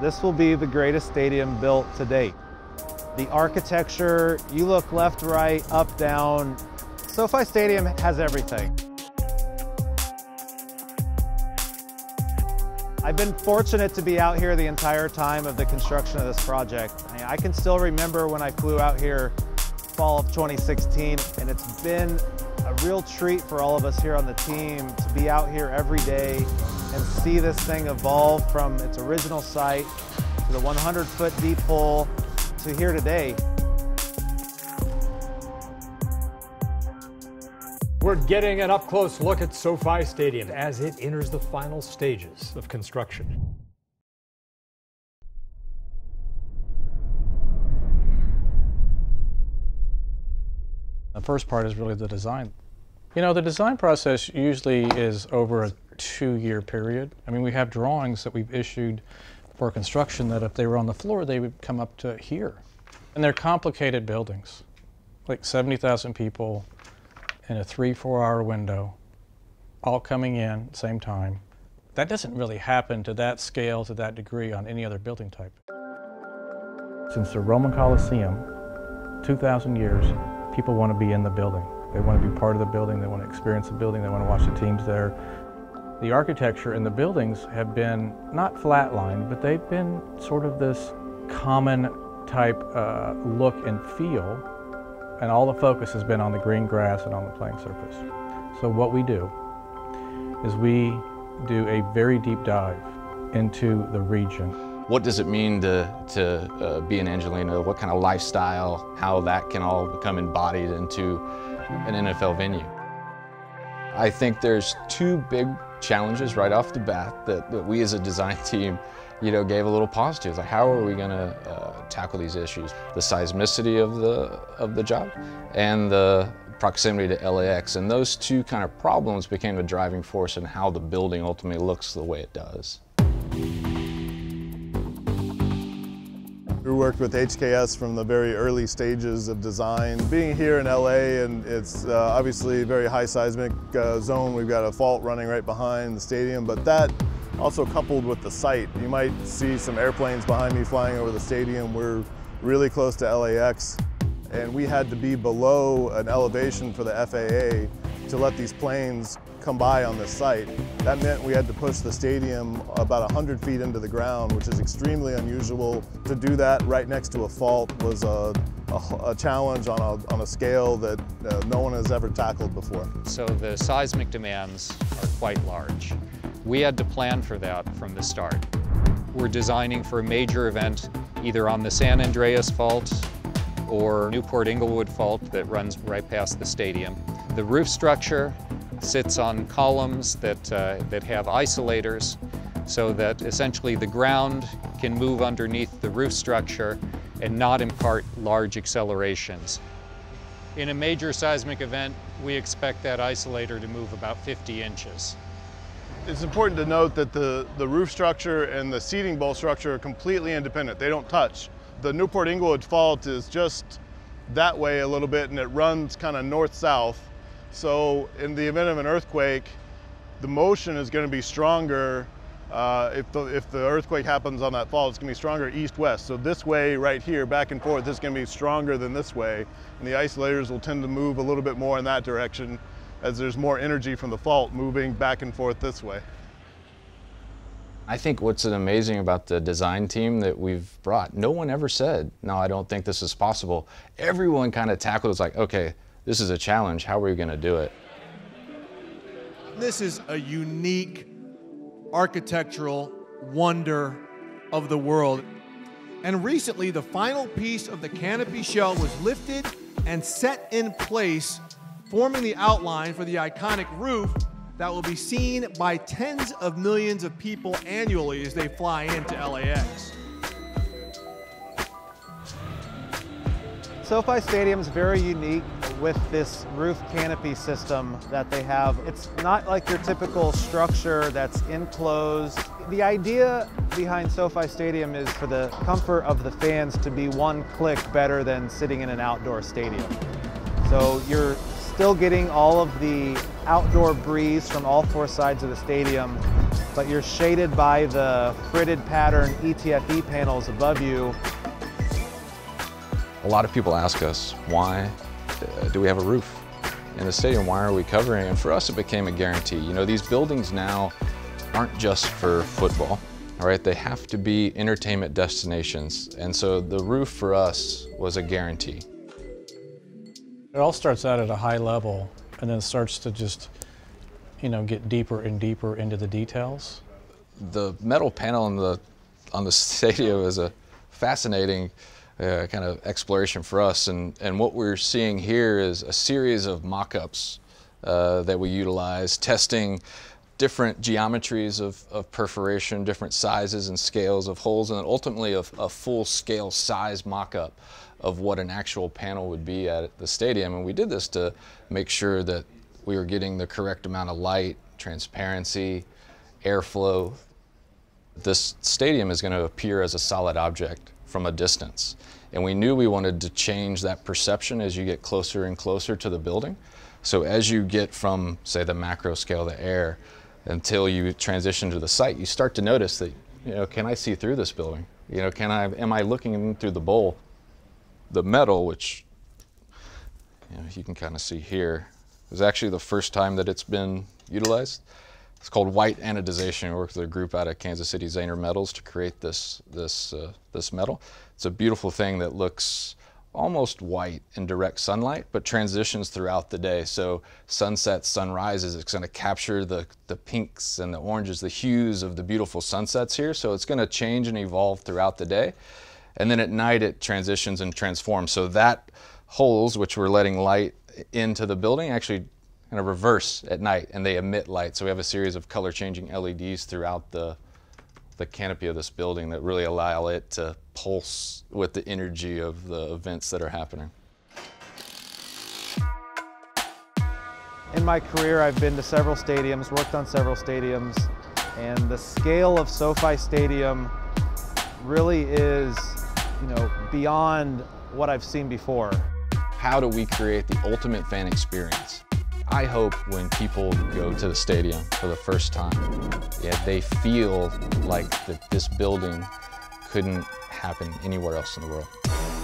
This will be the greatest stadium built to date. The architecture, you look left, right, up, down. SoFi Stadium has everything. I've been fortunate to be out here the entire time of the construction of this project. I can still remember when I flew out here fall of 2016 and it's been a real treat for all of us here on the team to be out here every day and see this thing evolve from its original site to the 100 foot deep hole to here today. We're getting an up close look at SoFi Stadium as it enters the final stages of construction. The first part is really the design. You know, the design process usually is over a two-year period. I mean, we have drawings that we've issued for construction that if they were on the floor, they would come up to here. And they're complicated buildings, like 70,000 people in a three, four hour window, all coming in at the same time. That doesn't really happen to that scale, to that degree on any other building type. Since the Roman Colosseum, 2,000 years, people want to be in the building. They want to be part of the building, they want to experience the building, they want to watch the teams there. The architecture and the buildings have been not flatlined, but they've been sort of this common type uh, look and feel, and all the focus has been on the green grass and on the playing surface. So what we do is we do a very deep dive into the region. What does it mean to, to uh, be an Angeleno? What kind of lifestyle, how that can all become embodied into an NFL venue? I think there's two big challenges right off the bat that, that we as a design team you know, gave a little pause to. Like, how are we going to uh, tackle these issues? The seismicity of the, of the job and the proximity to LAX. And those two kind of problems became a driving force in how the building ultimately looks the way it does. We worked with HKS from the very early stages of design. Being here in LA and it's uh, obviously a very high seismic uh, zone. We've got a fault running right behind the stadium, but that also coupled with the site. You might see some airplanes behind me flying over the stadium. We're really close to LAX and we had to be below an elevation for the FAA to let these planes come by on this site. That meant we had to push the stadium about 100 feet into the ground, which is extremely unusual. To do that right next to a fault was a, a, a challenge on a, on a scale that uh, no one has ever tackled before. So the seismic demands are quite large. We had to plan for that from the start. We're designing for a major event either on the San Andreas Fault or Newport Inglewood Fault that runs right past the stadium. The roof structure sits on columns that, uh, that have isolators so that essentially the ground can move underneath the roof structure and not impart large accelerations. In a major seismic event, we expect that isolator to move about 50 inches. It's important to note that the, the roof structure and the seating bowl structure are completely independent. They don't touch. The Newport Inglewood Fault is just that way a little bit and it runs kind of north-south. So in the event of an earthquake, the motion is going to be stronger. Uh, if, the, if the earthquake happens on that fault, it's going to be stronger east-west. So this way right here, back and forth, this is going to be stronger than this way. And the isolators will tend to move a little bit more in that direction as there's more energy from the fault moving back and forth this way. I think what's amazing about the design team that we've brought, no one ever said, no, I don't think this is possible. Everyone kind of tackled, it's like, okay, this is a challenge, how are we gonna do it? This is a unique architectural wonder of the world. And recently, the final piece of the canopy shell was lifted and set in place, forming the outline for the iconic roof that will be seen by tens of millions of people annually as they fly into LAX. SoFi Stadium is very unique with this roof canopy system that they have. It's not like your typical structure that's enclosed. The idea behind SoFi Stadium is for the comfort of the fans to be one click better than sitting in an outdoor stadium. So you're still getting all of the outdoor breeze from all four sides of the stadium, but you're shaded by the fritted pattern ETFE panels above you. A lot of people ask us, why Uh, do we have a roof in the stadium? Why are we covering? And for us, it became a guarantee. You know, these buildings now aren't just for football. All right, they have to be entertainment destinations. And so the roof for us was a guarantee. It all starts out at a high level and then starts to just, you know, get deeper and deeper into the details. The metal panel on the, on the stadium is a fascinating uh, kind of exploration for us. And, and what we're seeing here is a series of mock-ups uh, that we utilize, testing different geometries of, of, perforation, different sizes and scales of holes, and ultimately a, a full-scale size mock-up of what an actual panel would be at the stadium. And we did this to make sure that we were getting the correct amount of light, transparency, airflow. This stadium is going to appear as a solid object from a distance. And we knew we wanted to change that perception as you get closer and closer to the building. So as you get from, say, the macro scale, the air, until you transition to the site, you start to notice that, you know, can I see through this building? You know, can I, am I looking through the bowl? The metal, which you, know, you can kind of see here, is actually the first time that it's been utilized. It's called white anodization. We work with a group out of Kansas City, Zahner Metals, to create this, this, uh, this metal. It's a beautiful thing that looks almost white in direct sunlight, but transitions throughout the day. So sunsets, sunrises, it's going to capture the, the pinks and the oranges, the hues of the beautiful sunsets here. So it's going to change and evolve throughout the day. And then at night it transitions and transforms. So that holes, which we're letting light into the building, actually kind of reverse at night and they emit light. So we have a series of color changing LEDs throughout the, the canopy of this building that really allow it to pulse with the energy of the events that are happening. In my career, I've been to several stadiums, worked on several stadiums, and the scale of SoFi Stadium really is, you know, beyond what I've seen before. How do we create the ultimate fan experience? I hope when people go to the stadium for the first time, yeah, they feel like that this building couldn't happen anywhere else in the world.